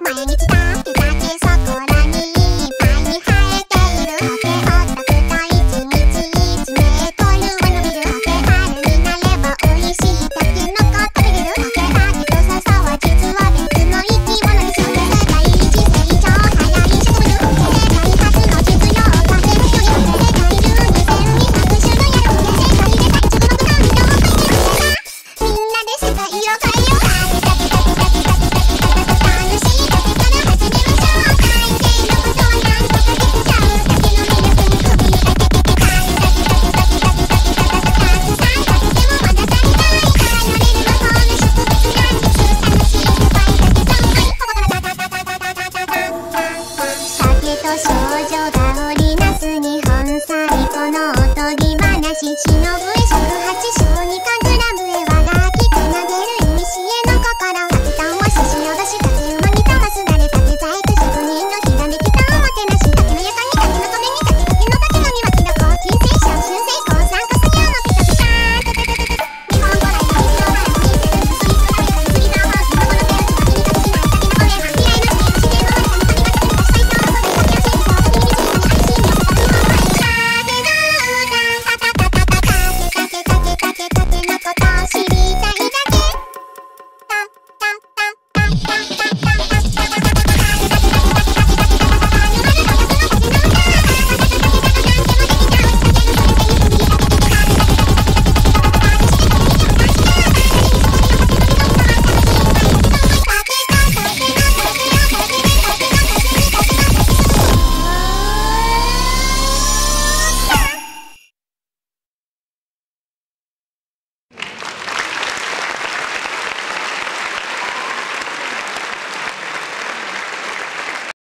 毎日と少女が織りなす日本最古のおとぎ話忍ぶ Bye.